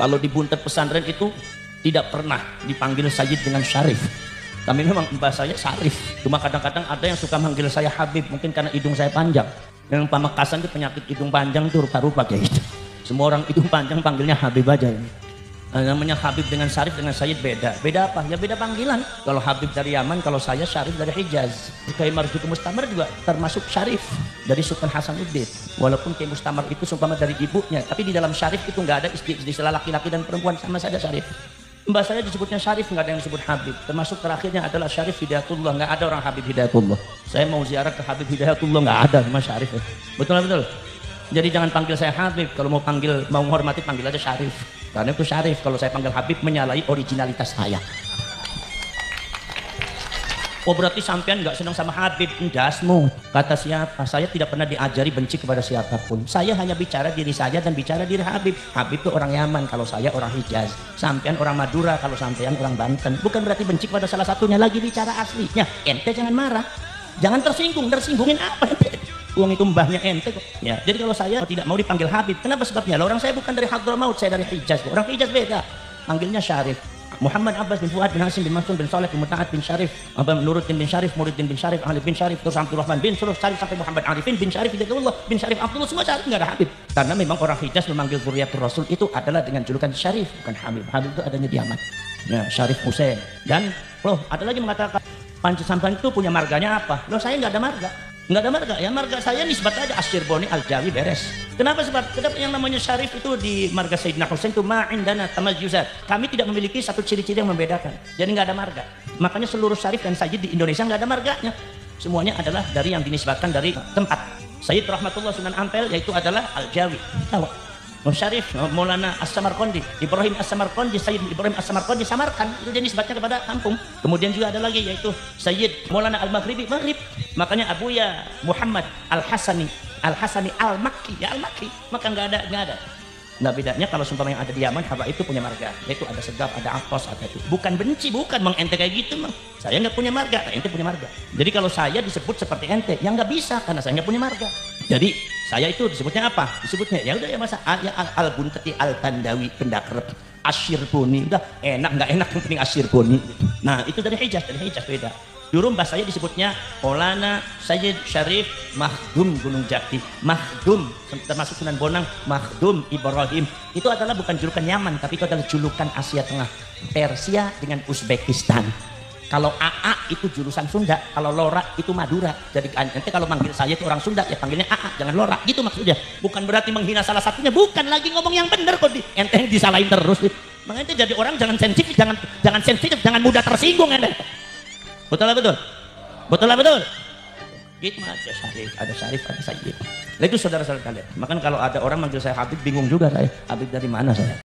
Kalau di buntet pesantren itu tidak pernah dipanggil Sayyid dengan Syarif. Tapi memang bahasanya Syarif. Cuma kadang-kadang ada yang suka manggil saya Habib, mungkin karena hidung saya panjang. Yang pamekasan itu penyakit hidung panjang itu rupa-rupa kayak gitu. Semua orang hidung panjang panggilnya Habib aja ini. Nah, namanya Habib dengan Syarif dengan Sayyid beda. Beda apa? Ya beda panggilan. Kalau Habib dari Yaman, kalau saya Syarif dari Hijaz. Kiai Marzuki Mustamar juga termasuk Syarif dari Sultan Hasanuddin. Walaupun Kiai Mustamar itu sumpah dari ibunya, tapi di dalam Syarif itu nggak ada istilah laki-laki dan perempuan sama saja Syarif. Mbak saya disebutnya Syarif, nggak ada yang disebut Habib. Termasuk terakhirnya adalah Syarif Hidayatullah, nggak ada orang Habib Hidayatullah. Saya mau ziarah ke Habib Hidayatullah, nggak ada, cuma Syarif. Ya. Betul betul. Jadi jangan panggil saya Habib, kalau mau panggil mau menghormati panggil aja Syarif. Karena itu Syarif, kalau saya panggil Habib menyalahi originalitas saya. Oh berarti sampean nggak senang sama Habib, dasmu. Kata siapa? Saya tidak pernah diajari benci kepada siapa pun. Saya hanya bicara diri saya dan bicara diri Habib. Habib itu orang Yaman, kalau saya orang Hijaz. Sampean orang Madura, kalau sampean orang Banten. Bukan berarti benci kepada salah satunya lagi bicara aslinya. Ente jangan marah. Jangan tersinggung, tersinggungin apa ente? Uang itu mbahnya ente kok. Ya, jadi kalau saya tidak mau dipanggil Habib, kenapa sebabnya? Lah orang saya bukan dari Hadramaut, saya dari Hijaz. Orang Hijaz beda. Panggilnya Syarif. Muhammad Abbas bin Fuad bin Hasim bin Mansur bin Saleh bin Muta'at bin Syarif Abang Nuruddin bin Syarif Muruddin bin Syarif Ali bin Syarif terus Abdul Rahman bin Suruh Syarif sampai Muhammad Arifin bin Syarif Hidayatullah bin Syarif Abdullah semua Syarif nggak ada Habib karena memang orang Hijaz memanggil Zuriatul Rasul itu adalah dengan julukan Syarif bukan Habib Habib itu adanya di Yaman ya Syarif Hussein dan loh ada lagi mengatakan Panci itu punya marganya apa loh saya nggak ada marga nggak ada marga. Ya marga saya nisbat aja Asyirboni Al Jawi beres. Kenapa? Sebab kenapa yang namanya Syarif itu di marga Sayyidina Husain itu ma'indana tamajuzat. Kami tidak memiliki satu ciri-ciri yang membedakan. Jadi nggak ada marga. Makanya seluruh Syarif dan Sayyid di Indonesia nggak ada marganya. Semuanya adalah dari yang dinisbatkan dari tempat. Sayyid Rahmatullah Sunan Ampel yaitu adalah Al Jawi tahu Musyarif, Maulana As-Samarqandi, Ibrahim As-Samarqandi, Sayyid Ibrahim As-Samarqandi Samarkan itu jenis nisbatnya kepada kampung. Kemudian juga ada lagi yaitu Sayyid Maulana Al-Maghribi, Maghrib. Makanya Abu Ya Muhammad Al-Hasani, Al-Hasani Al-Makki, ya Al-Makki. Maka enggak ada, enggak ada. Nah bedanya kalau sumpah yang ada di Yaman, Haba itu punya marga. Yaitu ada segap, ada akos, ada itu. Bukan benci, bukan meng ente kayak gitu mang. Saya nggak punya marga, ente punya marga. Jadi kalau saya disebut seperti ente, yang nggak bisa karena saya nggak punya marga. Jadi saya itu disebutnya apa? Disebutnya ya udah ya masa ah, ya al, al buntati al tandawi pendakrep asyir boni udah enak nggak enak yang penting asyir boni. Nah itu dari Hijaz, dari Hijaz beda. Dulu mbah saya disebutnya Maulana Sayyid Syarif Mahdum Gunung Jati. Mahdum termasuk Sunan Bonang, Mahdum Ibrahim. Itu adalah bukan julukan Yaman, tapi itu adalah julukan Asia Tengah. Persia dengan Uzbekistan. Kalau AA itu jurusan Sunda, kalau Lora itu Madura. Jadi nanti kalau manggil saya itu orang Sunda, ya panggilnya AA, jangan Lora. Gitu maksudnya. Bukan berarti menghina salah satunya, bukan lagi ngomong yang benar kok di ente disalahin terus. Makanya jadi orang jangan sensitif, jangan jangan sensitif, jangan mudah tersinggung ente. Betul betul? Betul betul? Gitu aja Syarif, ada Syarif, ada Sayyid. Nah itu saudara-saudara kalian. Makanya kalau ada orang manggil saya Habib, bingung juga saya. Habib dari mana saya?